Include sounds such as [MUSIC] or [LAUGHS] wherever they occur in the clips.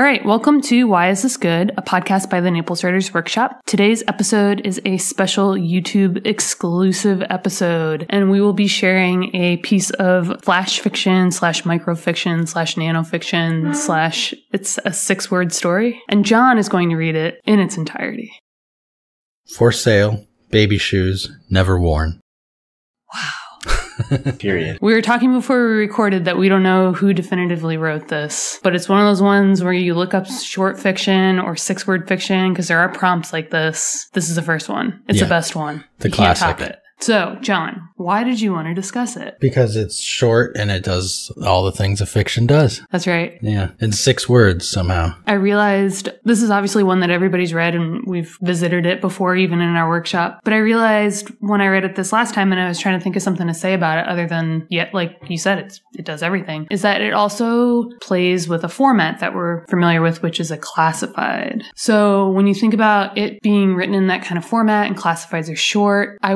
All right, welcome to Why Is This Good, a podcast by the Naples Writers Workshop. Today's episode is a special YouTube exclusive episode, and we will be sharing a piece of flash fiction slash microfiction slash nanofiction slash it's a six word story, and John is going to read it in its entirety. For sale, baby shoes, never worn. [LAUGHS] Period. We were talking before we recorded that we don't know who definitively wrote this, but it's one of those ones where you look up short fiction or six word fiction because there are prompts like this. This is the first one. It's Yeah. the best one. The you can't top classic. it. So, John, why did you want to discuss it? Because it's short and it does all the things a fiction does. That's right. Yeah. In six words somehow. I realized this is obviously one that everybody's read and we've visited it before, even in our workshop. But I realized when I read it this last time and I was trying to think of something to say about it other than yet, like you said, it's, it does everything, is that it also plays with a format that we're familiar with, which is a classified. So when you think about it being written in that kind of format and classifieds are short, I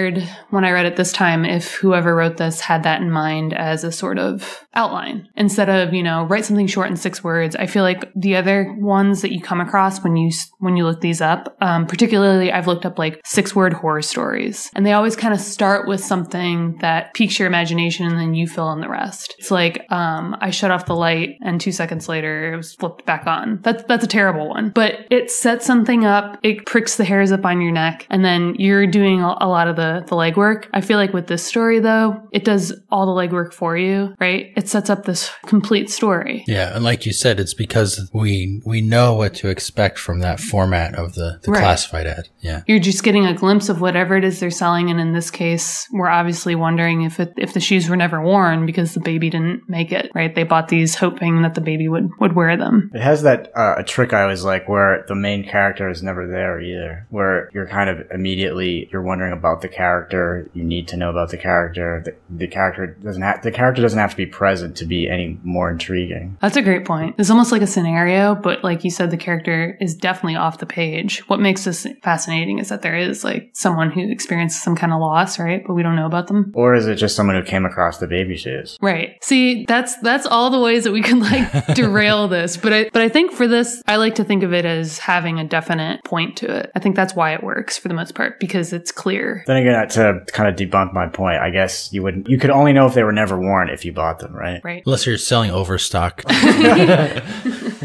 wondered when I read it this time if whoever wrote this had that in mind as a sort of outline instead of, you know, write something short in six words. I feel like the other ones that you come across when you when you look these up, um, particularly I've looked up like six word horror stories, and they always kind of start with something that piques your imagination, and then you fill in the rest. It's like um, I shut off the light, and two seconds later it was flipped back on. That's that's a terrible one, but it sets something up. It pricks the hairs up on your neck, and then you're doing a, a lot of the the legwork. I feel like with this story though, it does all the legwork for you, right? It sets up this complete story. Yeah. And like you said, it's because we we know what to expect from that format of the, the Right. classified ad. Yeah. You're just getting a glimpse of whatever it is they're selling, and in this case, we're obviously wondering if it, if the shoes were never worn because the baby didn't make it, right? They bought these hoping that the baby would would wear them. It has that uh, a trick I always like where the main character is never there either. Where you're kind of immediately you're wondering about the character. You need to know about the character. The, the character doesn't have the character doesn't have to be present to be any more intriguing. That's a great point. It's almost like a scenario, but like you said, the character is definitely off the page. What makes this fascinating is that there is like someone who experienced some kind of loss, right? But we don't know about them. Or is it just someone who came across the baby shoes? Right. See, that's that's all the ways that we can like [LAUGHS] derail this. But I but I think for this, I like to think of it as having a definite point to it. I think that's why it works for the most part because it's clear. Then again, to kind of debunk my point, I guess you would you could only know if they were never worn if you bought them, right? Right. Unless you're selling overstock. [LAUGHS] [LAUGHS]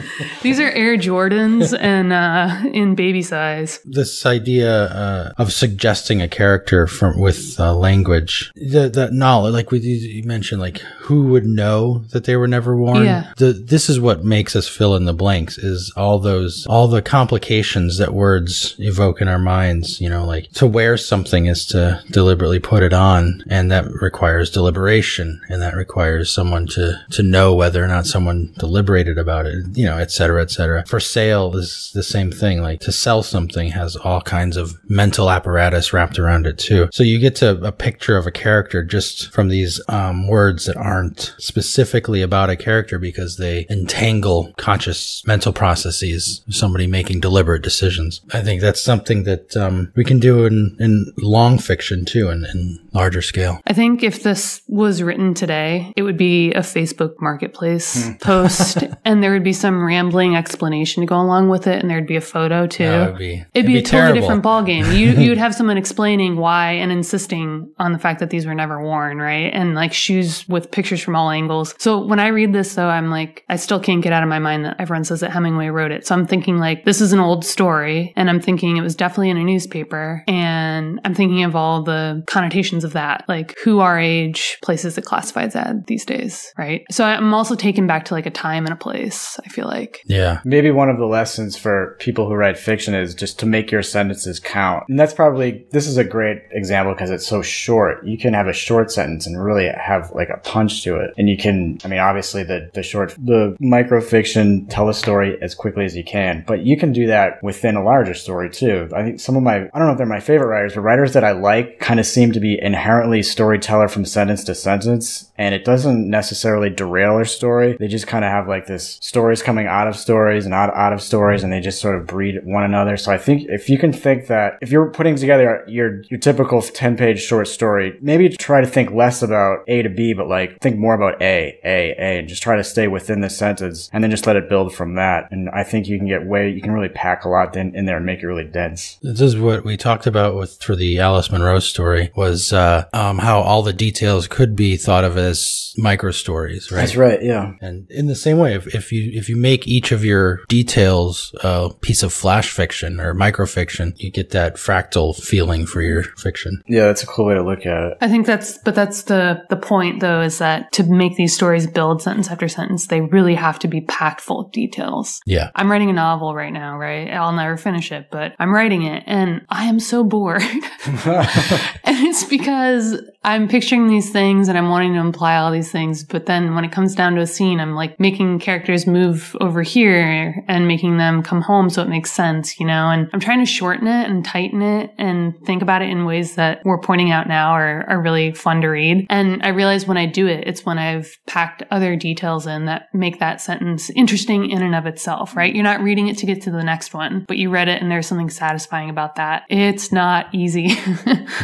[LAUGHS] These are Air Jordans and uh in baby size. this idea uh, of suggesting a character from with uh, language, the, that knowledge, like we you mentioned, like who would know that they were never worn. Yeah. The, this is what makes us fill in the blanks. Is all those all the complications that words evoke in our minds. You know, like to wear something is to deliberately put it on, and that requires deliberation, and that requires someone to to know whether or not someone deliberated about it. You know, et cetera, et cetera. For sale is the same thing. Like to sell something has all kinds of mental apparatus wrapped around it too. So you get to a picture of a character just from these um, words that aren't specifically about a character because they entangle conscious mental processes somebody making deliberate decisions. I think that's something that um, we can do in, in long fiction too and in larger scale. I think if this was written today, it would be a Facebook marketplace post [LAUGHS] and there would be some rambling explanation to go along with it and there'd be a photo too. That would be- It'd it'd be, be a totally different ballgame. You [LAUGHS] you would have someone explaining why and insisting on the fact that these were never worn, right? And like shoes with pictures from all angles. So when I read this though, I'm like, I still can't get out of my mind that everyone says that Hemingway wrote it. So I'm thinking like this is an old story and I'm thinking it was definitely in a newspaper and I'm thinking of all the connotations of that, like who our age places that classifieds at these days, right? So I'm also taken back to like a time and a place, I feel like. Yeah. Maybe one of the lessons for people who write fiction is just to make your sentences count. And that's probably, this is a great example because it's so short. You can have a short sentence and really have like a punch to it. And you can, I mean, obviously the, the short, the microfiction, tell a story as quickly as you can, but you can do that within a larger story too. I think some of my, I don't know if they're my favorite writers, but writers that I like kind of seem to be inherently storyteller from sentence to sentence. And it doesn't necessarily derail their story. They just kind of have like this stories come coming out of stories and out, out of stories and they just sort of breed one another. So I think if you can think that if you're putting together your, your typical 10 page short story, maybe try to think less about A to B, but like think more about A, A, A, and just try to stay within the sentence and then just let it build from that. And I think you can get way, you can really pack a lot in, in there and make it really dense. This is what we talked about with for the Alice Munro story was uh, um, how all the details could be thought of as micro stories, right? That's right. Yeah. And in the same way, if, if you if you make each of your details a piece of flash fiction or microfiction, you get that fractal feeling for your fiction. Yeah, that's a cool way to look at it. I think that's, but that's the the point though, is that to make these stories build sentence after sentence, they really have to be packed full of details. Yeah. I'm writing a novel right now, right? I'll never finish it, but I'm writing it and I am so bored. [LAUGHS] and it's because I'm picturing these things and I'm wanting to imply all these things, but then when it comes down to a scene, I'm like making characters move over here and making them come home so it makes sense, you know? And I'm trying to shorten it and tighten it and think about it in ways that we're pointing out now are, are really fun to read. And I realize when I do it, it's when I've packed other details in that make that sentence interesting in and of itself, right? You're not reading it to get to the next one, but you read it and there's something satisfying about that. It's not easy. [LAUGHS]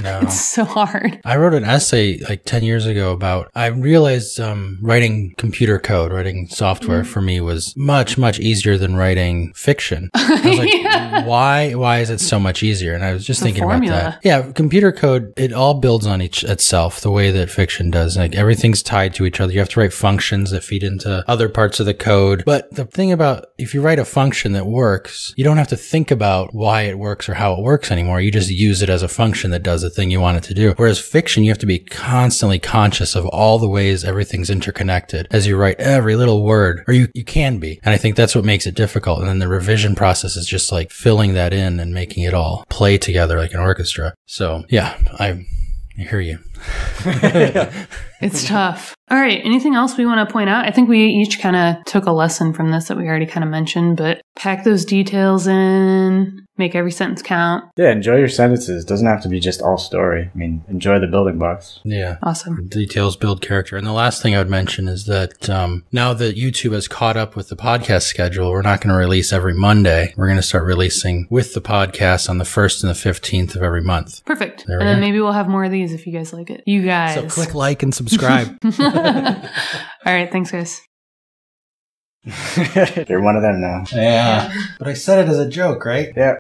No. it's so hard. I wrote an essay like 10 years ago about, I realized um, writing computer code, writing software for me was much, much easier than writing fiction. [LAUGHS] I was like, Yeah. why, why is it so much easier? And I was just The thinking formula. about that. Yeah. Computer code, it all builds on each itself the way that fiction does. Like everything's tied to each other. You have to write functions that feed into other parts of the code. But the thing about if you write a function that works, you don't have to think about why it works or how it works anymore. You just use it as a function that does the thing you want it to do. Whereas fiction, you have to be constantly conscious of all the ways everything's interconnected as you write every little word, or you, you can be. And I think that's what makes it difficult. And then the revision process is just like filling that in and making it all play together like an orchestra. So yeah, I, I hear you. [LAUGHS] It's tough. All right. Anything else we want to point out? I think we each kind of took a lesson from this that we already kind of mentioned, but pack those details in, make every sentence count. Yeah, enjoy your sentences. Doesn't have to be just all story. I mean, enjoy the building blocks. Yeah. Awesome. Details build character. And the last thing I would mention is that um, now that YouTube has caught up with the podcast schedule, we're not going to release every Monday. We're going to start releasing with the podcast on the 1st and the 15th of every month. Perfect. There and then go. maybe we'll have more of these if you guys like it. You guys. So click like and subscribe. [LAUGHS] All right. Thanks, guys. [LAUGHS] You're one of them now. yeah. But I said it as a joke, right? Yeah.